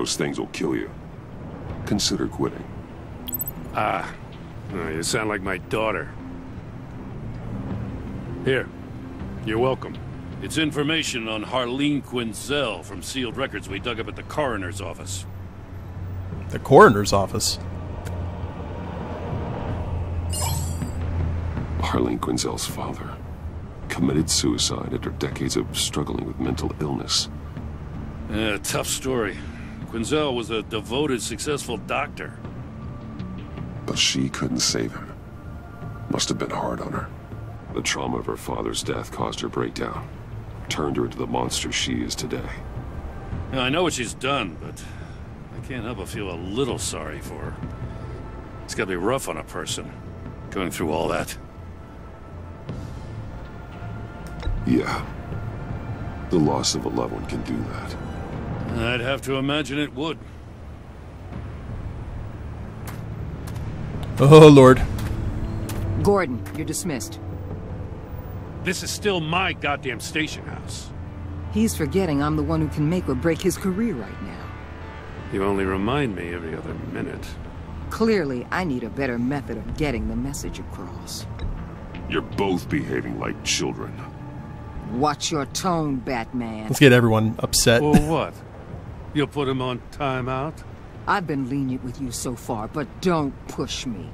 Those things will kill you. Consider quitting. Ah, you sound like my daughter. Here, you're welcome. It's information on Harleen Quinzel from sealed records we dug up at the coroner's office. The coroner's office? Harleen Quinzel's father committed suicide after decades of struggling with mental illness. Yeah, tough story. Quinzel was a devoted, successful doctor. But she couldn't save him. Must have been hard on her. The trauma of her father's death caused her breakdown. Turned her into the monster she is today. Now, I know what she's done, but I can't help but feel a little sorry for her. It's gotta be rough on a person, going through all that. Yeah. The loss of a loved one can do that. I'd have to imagine it would. Oh, Lord. Gordon, you're dismissed. This is still my goddamn station house. He's forgetting I'm the one who can make or break his career right now. You only remind me every other minute. Clearly, I need a better method of getting the message across. You're both behaving like children. Watch your tone, Batman. Let's get everyone upset. Or what? You'll put him on timeout? I've been lenient with you so far, but don't push me.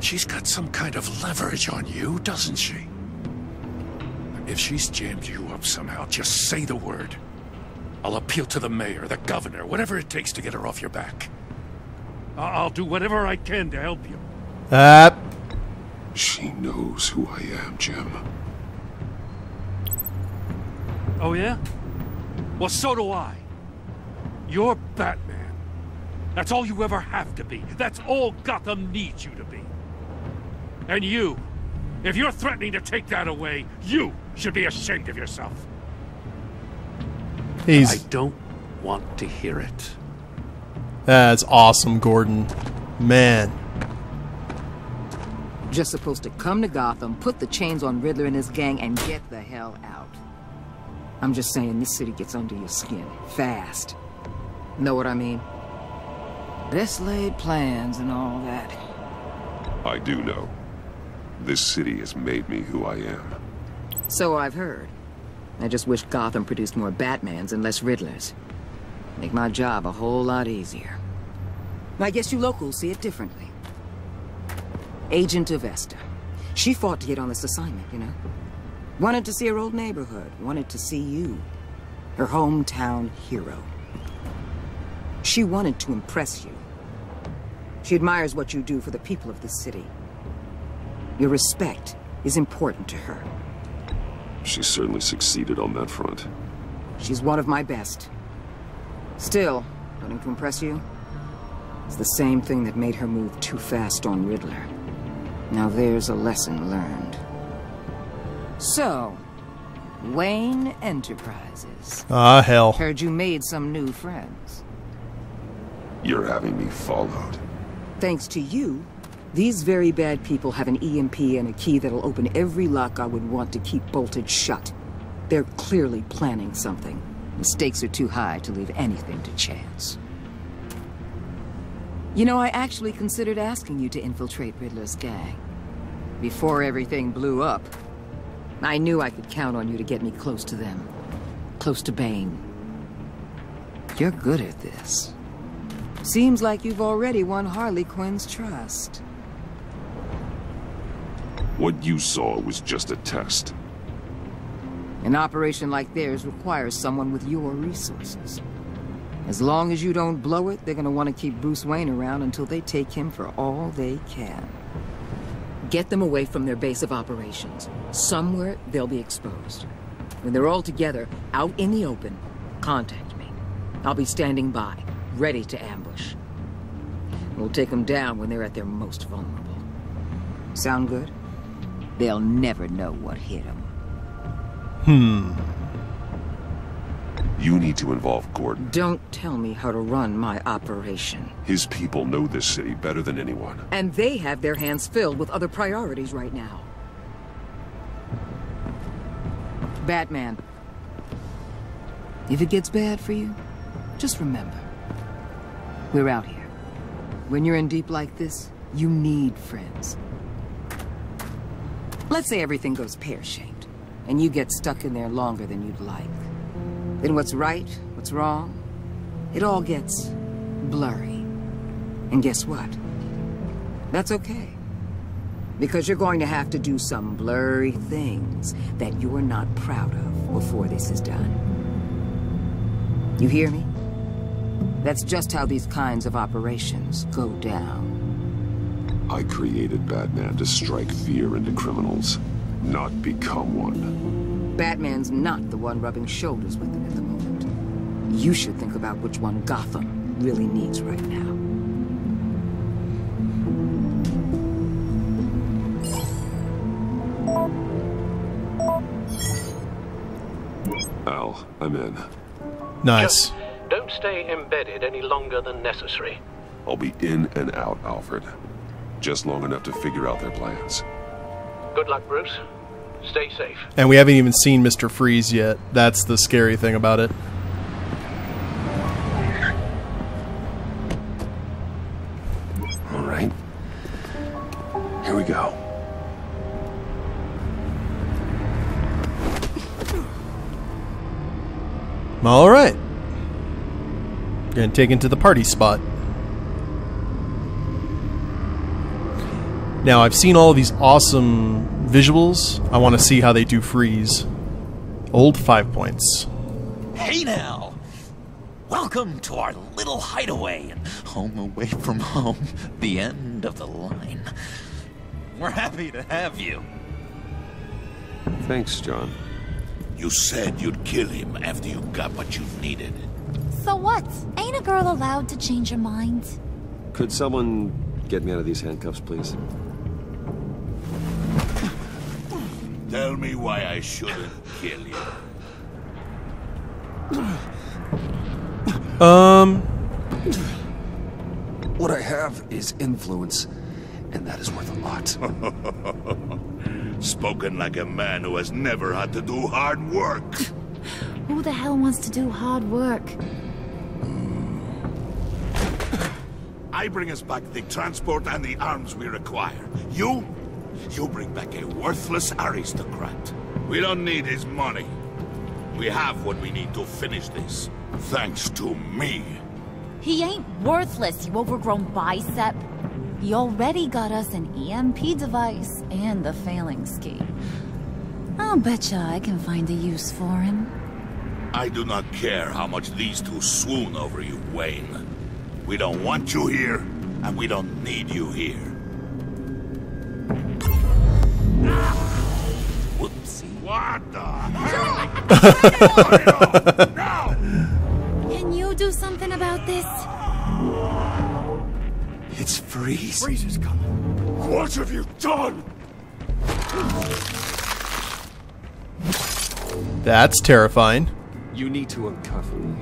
She's got some kind of leverage on you, doesn't she? If she's jammed you up somehow, just say the word. I'll appeal to the mayor, the governor, whatever it takes to get her off your back. I- I'll do whatever I can to help you. Ah, She knows who I am, Jim. Oh, yeah? Well, so do I. You're Batman. That's all you ever have to be. That's all Gotham needs you to be. And you, if you're threatening to take that away, you should be ashamed of yourself. He's... I don't want to hear it. that's awesome, Gordon. Man, Just supposed to come to Gotham, put the chains on Riddler and his gang, and get the hell out. I'm just saying, this city gets under your skin. Fast. Know what I mean? Best laid plans and all that. I do know. This city has made me who I am. So I've heard. I just wish Gotham produced more Batmans and less Riddlers. Make my job a whole lot easier. I guess you locals see it differently. Agent Avesta. She fought to get on this assignment, you know? Wanted to see her old neighborhood. Wanted to see you. Her hometown hero. She wanted to impress you. She admires what you do for the people of this city. Your respect is important to her. She certainly succeeded on that front. She's one of my best. Still, wanting to impress you? It's the same thing that made her move too fast on Riddler. Now there's a lesson learned. So, Wayne Enterprises. ah, hell. Heard you made some new friends. You're having me followed. Thanks to you, these very bad people have an EMP and a key that'll open every lock I would want to keep bolted shut. They're clearly planning something. The stakes are too high to leave anything to chance. You know, I actually considered asking you to infiltrate Riddler's gang. Before everything blew up, I knew I could count on you to get me close to them. Close to Bane. You're good at this. Seems like you've already won Harley Quinn's trust. What you saw was just a test. An operation like theirs requires someone with your resources. As long as you don't blow it, they're gonna want to keep Bruce Wayne around until they take him for all they can. Get them away from their base of operations. Somewhere they'll be exposed. When they're all together, out in the open, contact me. I'll be standing by, ready to ambush. We'll take them down when they're at their most vulnerable. Sound good? They'll never know what hit them. Hmm. You need to involve Gordon. Don't tell me how to run my operation. His people know this city better than anyone. And they have their hands filled with other priorities right now. Batman. If it gets bad for you, just remember, we're out here. When you're in deep like this, you need friends. Let's say everything goes pear-shaped, and you get stuck in there longer than you'd like. Then what's right, what's wrong, it all gets blurry. And guess what? That's okay. Because you're going to have to do some blurry things that you're not proud of before this is done. You hear me? That's just how these kinds of operations go down. I created Batman to strike fear into criminals, not become one. Batman's not the one rubbing shoulders with them at the moment. You should think about which one Gotham really needs right now. Al, I'm in. Nice. Just don't stay embedded any longer than necessary. I'll be in and out, Alfred. Just long enough to figure out their plans. Good luck, Bruce. Stay safe. And we haven't even seen Mr. Freeze yet. That's the scary thing about it. All right. Here we go. All right. Getting taken to the party spot. Now, I've seen all of these awesome visuals. I want to see how they do freeze. Old five points. Hey now! Welcome to our little hideaway and home away from home, the end of the line. We're happy to have you. Thanks, John. You said you'd kill him after you got what you needed. So what? Ain't a girl allowed to change her mind? Could someone get me out of these handcuffs, please? Tell me why I shouldn't kill you. Um, What I have is influence, and that is worth a lot. Spoken like a man who has never had to do hard work. Who the hell wants to do hard work? I bring us back the transport and the arms we require. You? You bring back a worthless aristocrat. We don't need his money. We have what we need to finish this. Thanks to me. He ain't worthless, you overgrown bicep. He already got us an EMP device and the Phalanx key. I'll betcha I can find a use for him. I do not care how much these two swoon over you, Wayne. We don't want you here, and we don't need you here. What the hell? now! Can you do something about this? It's Freeze. Freeze is coming. What have you done? that's terrifying. You need to uncuff me.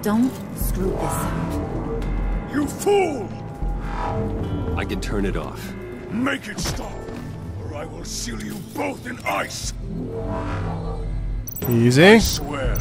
Don't screw this up. You fool! I can turn it off. Make it stop, or I will seal you both in ice. Easy. Swear,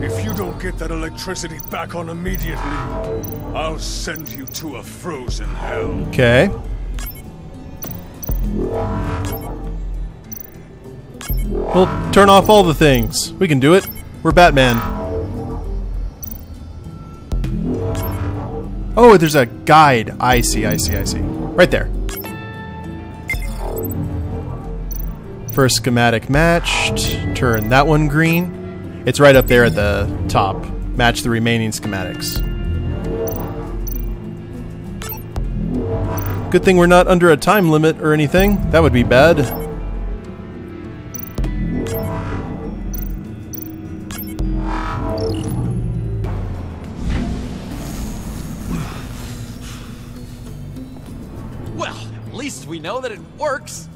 if you don't get that electricity back on immediately, I'll send you to a frozen hell. Okay. We'll turn off all the things. We can do it. We're Batman. Oh, there's a guide. I see, I see, I see. Right there. First schematic matched. Turn that one green. It's right up there at the top. Match the remaining schematics. Good thing we're not under a time limit or anything. That would be bad. Well, at least we know that it works.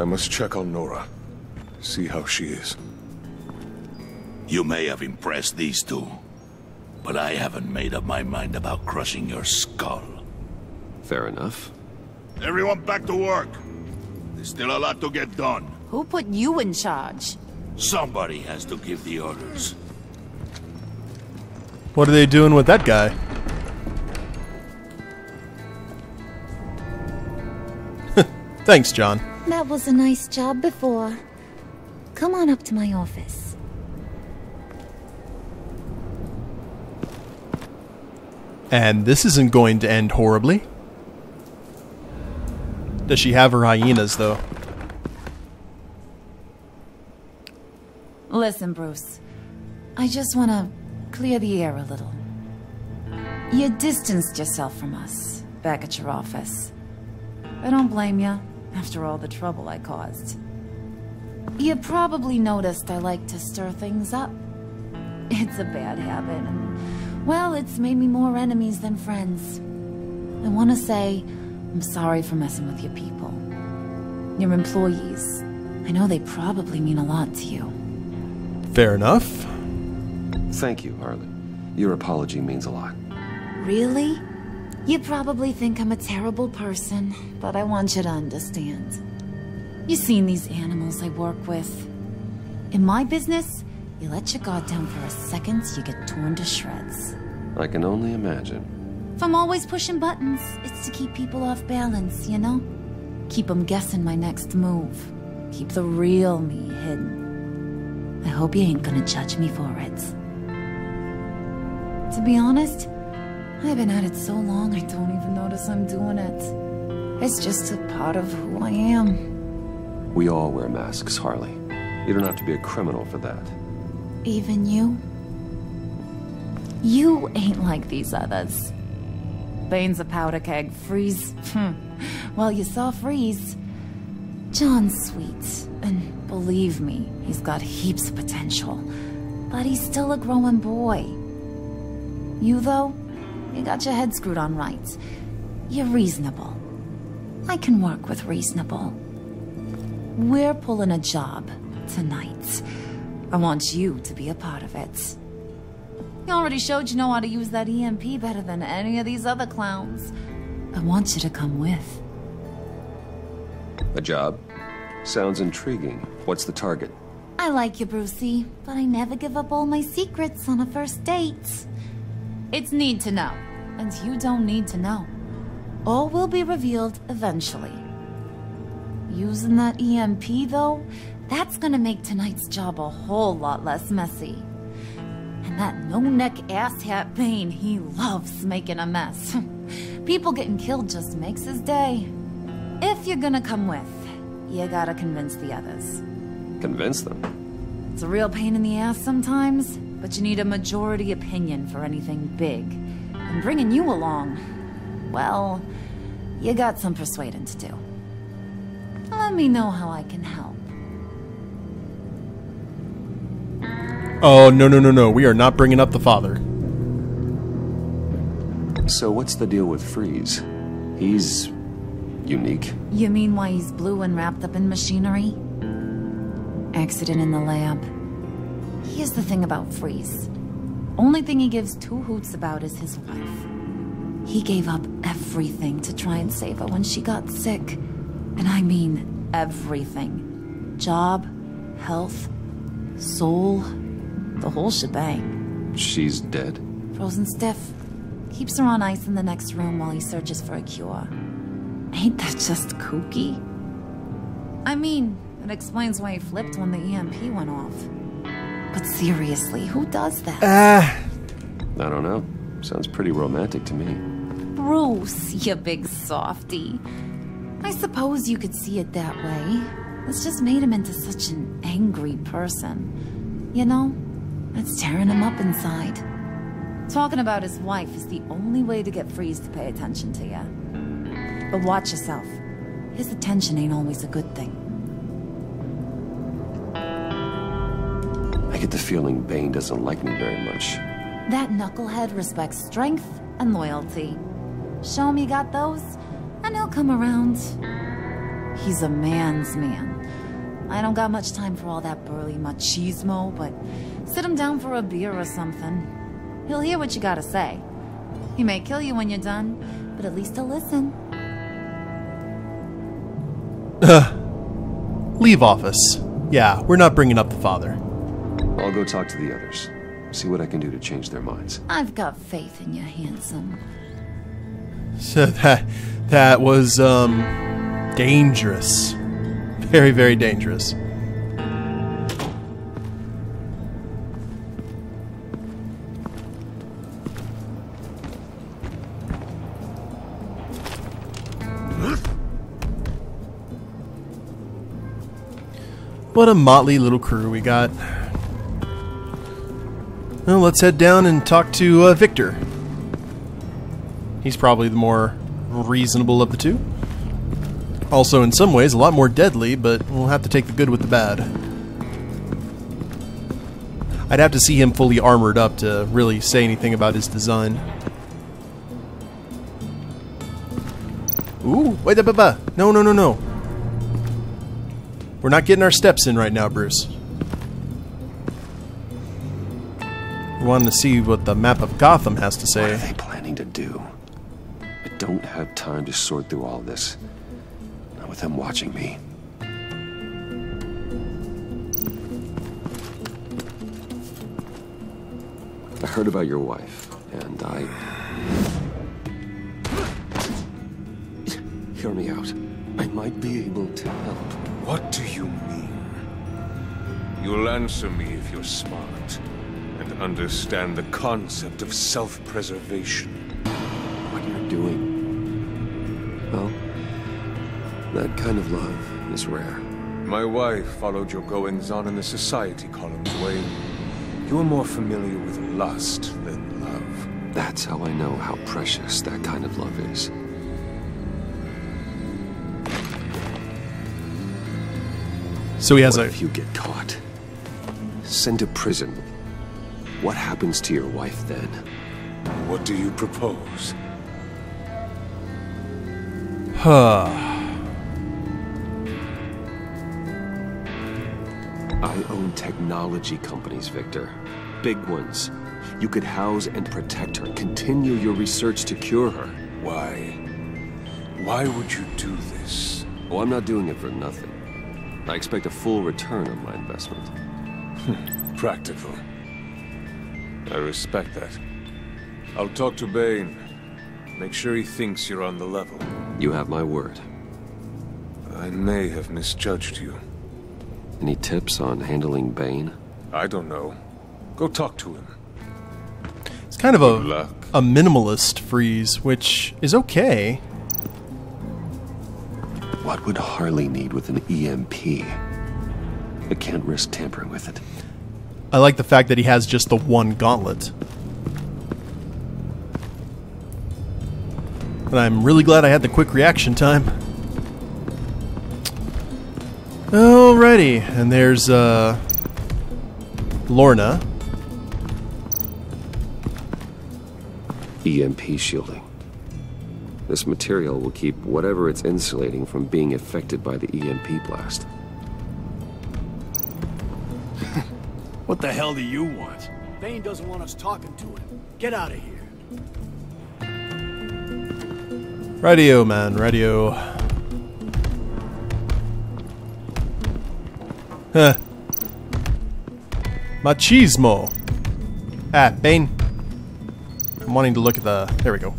I must check on Nora. See how she is. You may have impressed these two, but I haven't made up my mind about crushing your skull. Fair enough. Everyone back to work. There's still a lot to get done. Who put you in charge? Somebody has to give the orders. What are they doing with that guy? Thanks, John. That was a nice job before. Come on up to my office. And this isn't going to end horribly. Does she have her hyenas, though? Listen, Bruce. I just want to clear the air a little. You distanced yourself from us back at your office. I don't blame you, after all the trouble I caused. You probably noticed I like to stir things up. It's a bad habit, and, well, it's made me more enemies than friends. I want to say I'm sorry for messing with your people. Your employees. I know they probably mean a lot to you. Fair enough. Thank you, Harley. Your apology means a lot. Really? You probably think I'm a terrible person, but I want you to understand. You've seen these animals I work with. In my business, you let your guard down for a second, you get torn to shreds. I can only imagine. If I'm always pushing buttons, it's to keep people off balance, you know? Keep them guessing my next move. Keep the real me hidden. I hope you ain't gonna judge me for it. To be honest, I've been at it so long I don't even notice I'm doing it. It's just a part of who I am. We all wear masks, Harley. You don't have to be a criminal for that. Even you? You ain't like these others. Bane's a powder keg. Freeze. hmm. well, you saw Freeze. John's sweet, and believe me, he's got heaps of potential. But he's still a growing boy. You, though, you got your head screwed on right. You're reasonable. I can work with reasonable. We're pulling a job tonight. I want you to be a part of it. You already showed you know how to use that EMP better than any of these other clowns. I want you to come with. A job? Sounds intriguing. What's the target? I like you, Brucey, but I never give up all my secrets on a first date. It's need to know, and you don't need to know. All will be revealed eventually. Using that EMP, though, that's gonna make tonight's job a whole lot less messy. And that no-neck asshat Bane, he loves making a mess. People getting killed just makes his day. If you're gonna come with, you gotta convince the others. Convince them? It's a real pain in the ass sometimes, but you need a majority opinion for anything big. And bringing you along, well, you got some persuading to do. Let me know how I can help. Oh, no, no, no, no. We are not bringing up the father. So what's the deal with Freeze? He's... unique? You mean why he's blue and wrapped up in machinery? Accident in the lab. Here's the thing about Freeze. Only thing he gives two hoots about is his wife. He gave up everything to try and save her when she got sick. And I mean everything. Job, health, soul, the whole shebang. She's dead? Frozen stiff. Keeps her on ice in the next room while he searches for a cure. Ain't that just kooky? I mean, it explains why he flipped when the EMP went off. But seriously, who does that? Ah. I don't know. Sounds pretty romantic to me. Bruce, you big softy. I suppose you could see it that way. It's just made him into such an angry person. You know, it's tearing him up inside. Talking about his wife is the only way to get Freeze to pay attention to you. But watch yourself. His attention ain't always a good thing. Get the feeling Bane doesn't like me very much. That knucklehead respects strength and loyalty. Show him you got those, and he'll come around. He's a man's man. I don't got much time for all that burly machismo, but sit him down for a beer or something. He'll hear what you gotta say. He may kill you when you're done, but at least he'll listen. Leave office. Yeah, we're not bringing up the father. I'll go talk to the others. See what I can do to change their minds. I've got faith in you, handsome. So that that was um dangerous. Very, very dangerous. What a motley little crew we got. Well, let's head down and talk to uh, Victor. He's probably the more reasonable of the two. Also, in some ways, a lot more deadly, but we'll have to take the good with the bad. I'd have to see him fully armored up to really say anything about his design. Ooh, wait, no, no, no, no. We're not getting our steps in right now, Bruce. We wanted to see what the map of Gotham has to say. What are they planning to do? I don't have time to sort through all this. Not with them watching me. I heard about your wife, and I... Hear me out. I might be able to help. What do you mean? You'll answer me if you're smart and understand the concept of self-preservation. What you're doing. Well, that kind of love is rare. My wife followed your goings-on in the society columns, Wayne. You are more familiar with lust than love. That's how I know how precious that kind of love is. So he has what a. if you get caught? Sent to prison. What happens to your wife then? What do you propose? Huh. I own technology companies, Victor. Big ones. You could house and protect her. Continue your research to cure her. Why? Why would you do this? Oh, I'm not doing it for nothing. I expect a full return on my investment. Hmm. Practical. I respect that. I'll talk to Bane. Make sure he thinks you're on the level. You have my word. I may have misjudged you. Any tips on handling Bane? I don't know. Go talk to him. It's kind of Good a luck. a minimalist freeze, which is okay. What would Harley need with an EMP? I can't risk tampering with it. I like the fact that he has just the one gauntlet. And I'm really glad I had the quick reaction time. Alrighty, and there's uh Lorna. EMP shielding. This material will keep whatever it's insulating from being affected by the EMP blast. What the hell do you want? Bane doesn't want us talking to him. Get out of here. Radio man, radio. Huh. Machismo. Ah, Bane. I'm wanting to look at the. There we go.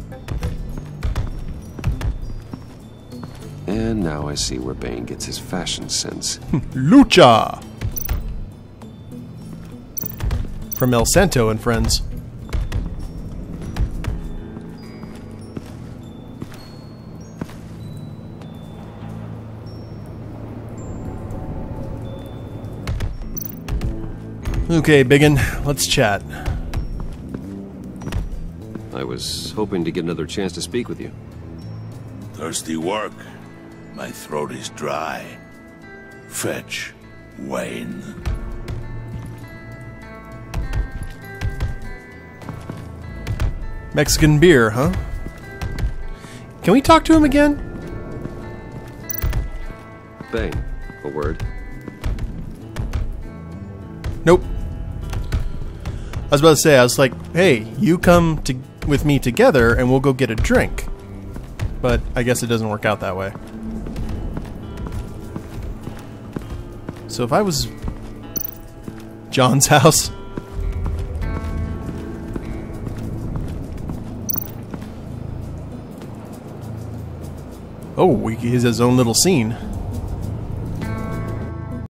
And now I see where Bane gets his fashion sense. Lucha! From El Santo and friends. Okay, Biggin, let's chat. I was hoping to get another chance to speak with you. Thirsty work. My throat is dry. Fetch, Wayne. Mexican beer, huh? Can we talk to him again? Bane, a word. Nope. I was about to say, I was like, hey, you come to with me together and we'll go get a drink. But I guess it doesn't work out that way. So if I was John's house. Oh, he has his own little scene.